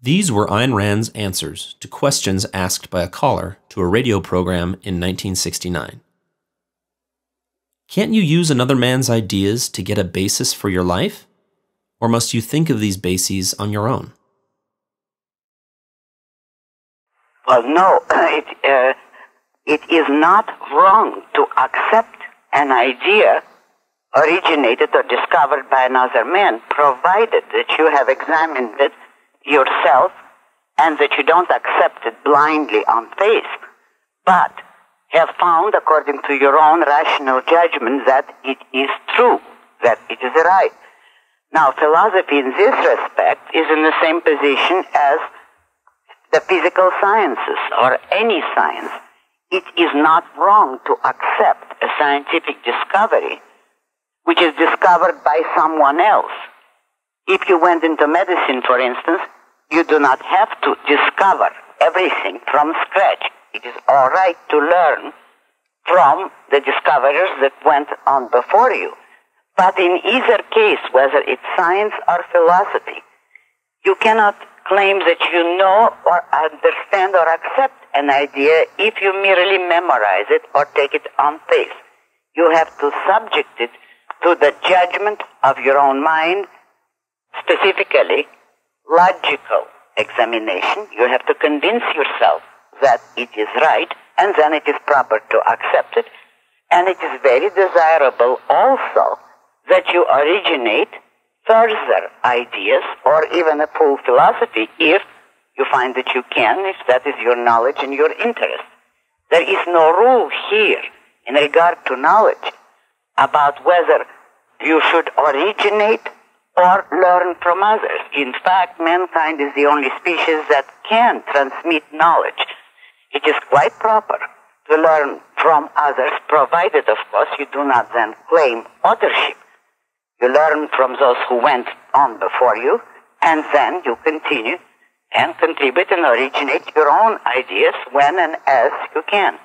These were Ayn Rand's answers to questions asked by a caller to a radio program in 1969. Can't you use another man's ideas to get a basis for your life? Or must you think of these bases on your own? Well, no, it, uh, it is not wrong to accept an idea originated or discovered by another man, provided that you have examined it yourself and that you don't accept it blindly on faith, but have found, according to your own rational judgment, that it is true, that it is right. Now, philosophy in this respect is in the same position as the physical sciences or any science. It is not wrong to accept a scientific discovery which is discovered by someone else. If you went into medicine, for instance, you do not have to discover everything from scratch. It is all right to learn from the discoverers that went on before you. But in either case, whether it's science or philosophy, you cannot claim that you know or understand or accept an idea if you merely memorize it or take it on faith. You have to subject it to the judgment of your own mind, specifically logical examination. You have to convince yourself that it is right, and then it is proper to accept it. And it is very desirable also that you originate further ideas or even a full philosophy if you find that you can, if that is your knowledge and your interest. There is no rule here in regard to knowledge about whether you should originate or learn from others. In fact, mankind is the only species that can transmit knowledge. It is quite proper to learn from others, provided, of course, you do not then claim authorship. You learn from those who went on before you, and then you continue and contribute and originate your own ideas when and as you can.